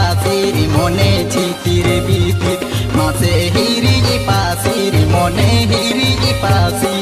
মনে হিরি পাশিরি মনে ছিতিরে বিদিত মাসে হিরি পাশিরি মনে হিরি পাশিরি মনে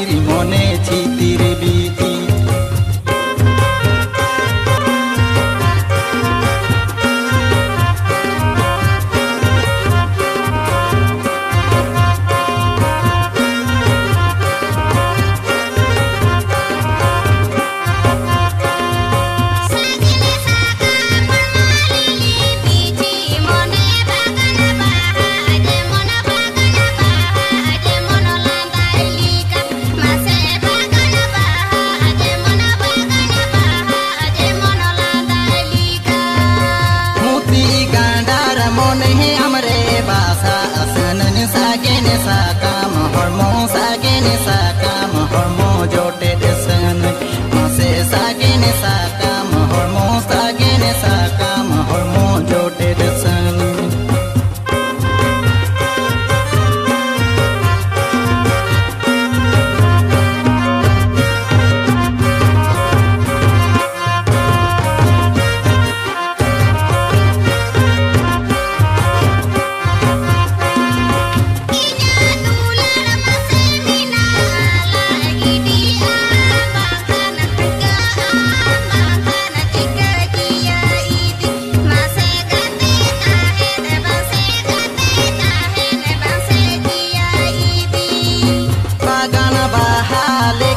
हाल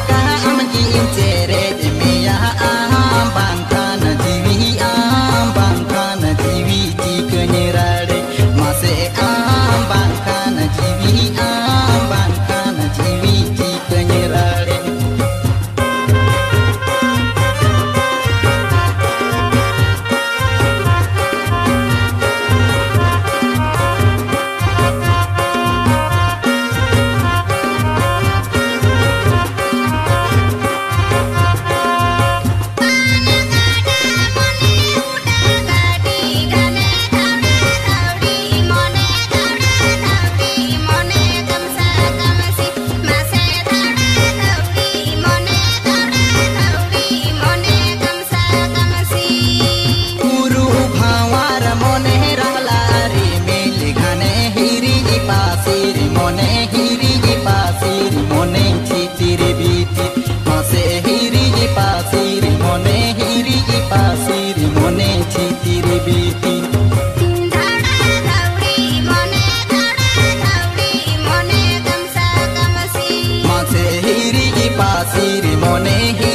पासी रे मोने ही